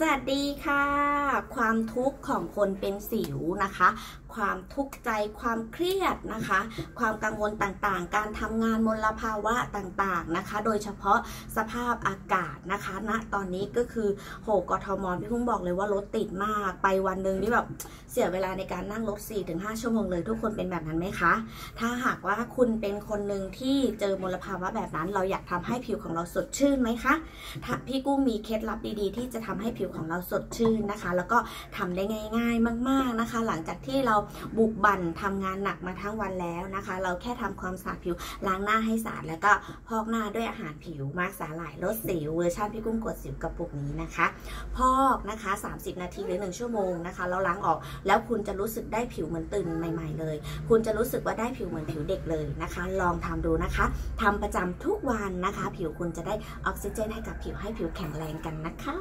สวัสดีค่ะ ความทุกข์ของคนเป็นสิวนะคะ ความทุกข์ใจความเครียดนะคะ ความกังวลต่างๆ การทำงานมลภาวะต่างๆนะคะ โดยเฉพาะสภาพอากาศนะคะณนะตอนนี้ก็คือโหกทมพี่พุ่งบอกเลยว่ารถติดมากไปวันหนึ่งนี่แบบเสียเวลาในการนั่งรถ4-5 ชั่วโมงเลย ทุกคนเป็นแบบนั้นไหมคะ ถ้าหากว่าคุณเป็นคนหนึ่งที่เจอมลภาวะแบบนั้น เราอยากทำให้ผิวของเราสดชื่นไหมคะพี่กุ้งมีเคล็ดลับดีๆ ที่จะทำให้ผิวของเราสดชื่นนะคะ แล้วก็ทำได้ง่าย ๆมาก ๆนะคะ หลังจากที่เราบุกบั่นทำงานหนักมาทั้งวันแล้วนะคะ เราแค่ทำความสะอาดผิวล้างหน้าให้สะอาดแล้วก็พอกหน้าด้วยอาหารผิวมาส์กสาหร่ายลดสิวเวอร์ชันพี่กุ้งกดสิวกระปุกนี้นะคะ พอกนะคะ 30 นาทีหรือ 1 ชั่วโมงนะคะแล้วล้างออกแล้วคุณจะรู้สึกได้ผิวเหมือนตื่นใหม่ ๆ เลย คุณจะรู้สึกว่าได้ผิวเหมือนผิวเด็กเลยนะคะ ลองทำดูนะคะทำประจำทุกวันนะคะ ผิวคุณจะได้ออกซิเจนให้กับผิวให้ผิวแข็งแรงกันนะคะ